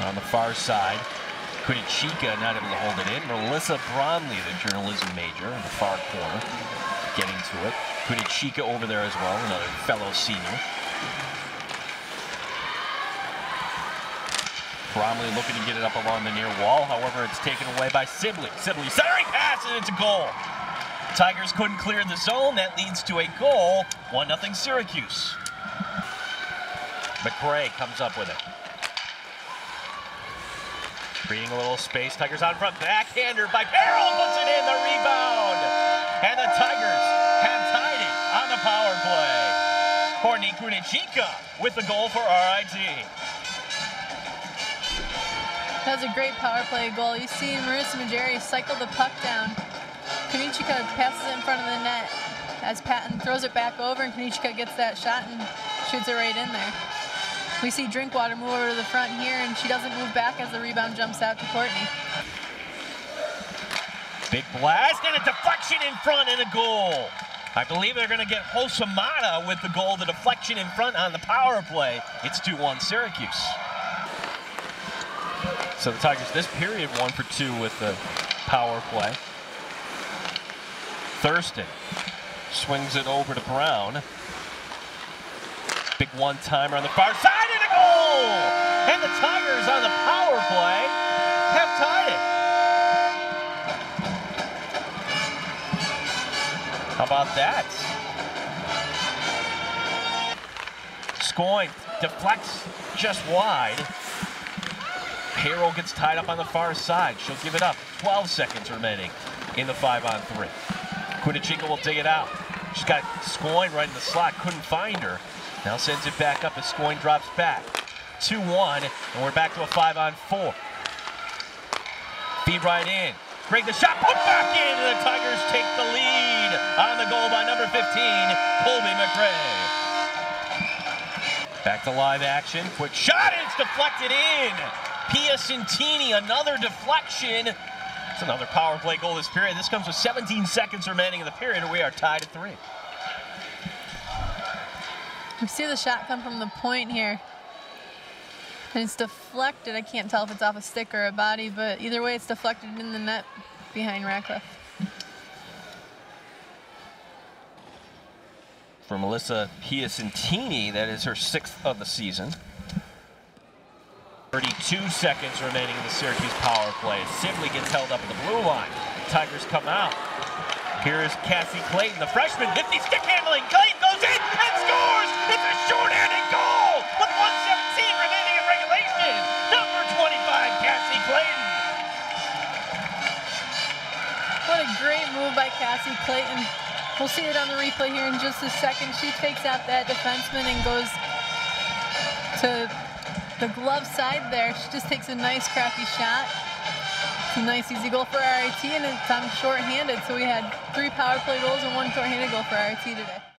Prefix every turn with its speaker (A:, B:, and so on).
A: on the far side. Kunichika not able to hold it in. Melissa Bromley, the journalism major, in the far corner, getting to it. Kunichika over there as well, another fellow senior. Bromley looking to get it up along the near wall. However, it's taken away by Sibley. Sibley centering pass, and it's a goal. Tigers couldn't clear the zone. That leads to a goal. 1-0 Syracuse. McRae comes up with it. Creating a little space. Tigers on front. Backhander by Barrel. Puts it in. The rebound. And the Tigers have tied it on the power play. Courtney Kunichika with the goal for RIT.
B: That was a great power play goal. You see Marissa Majeri cycle the puck down. Kunichika passes it in front of the net as Patton throws it back over and Kunichika gets that shot and shoots it right in there. We see Drinkwater move over to the front here, and she doesn't move back as the rebound jumps out to Courtney.
A: Big blast and a deflection in front and a goal. I believe they're going to get Hosamada with the goal, the deflection in front on the power play. It's 2-1 Syracuse. So the Tigers this period one for two with the power play. Thurston swings it over to Brown. One-timer on the far side. And a goal! And the Tigers on the power play have tied it. How about that? Scoyne deflects just wide. Harrell gets tied up on the far side. She'll give it up. 12 seconds remaining in the five on three. Kunichika will dig it out. She's got Scoyne right in the slot. Couldn't find her. Now sends it back up as Scoyne drops back. 2-1, and we're back to a 5 on 4. Feed right in. Greg the shot, put back in, and the Tigers take the lead on the goal by number 15, Colby McRae. Back to live action. Quick shot, and it's deflected in. Piacentini, another deflection. It's another power play goal this period. This comes with 17 seconds remaining in the period, and we are tied at three.
B: We see the shot come from the point here. And it's deflected. I can't tell if it's off a stick or a body, but either way, it's deflected in the net behind Radcliffe.
A: For Melissa Piacentini, that is her sixth of the season. 32 seconds remaining in the Syracuse power play. Sibley gets held up at the blue line. Tigers come out. Here is Cassie Clayton, the freshman, nifty stick handling. Clayton goes in
B: great move by Cassie Clayton. We'll see it on the replay here in just a second. She takes out that defenseman and goes to the glove side there. She just takes a nice crafty shot. It's a nice easy goal for RIT and it's on short-handed. So we had three power play goals and one short-handed goal for RIT today.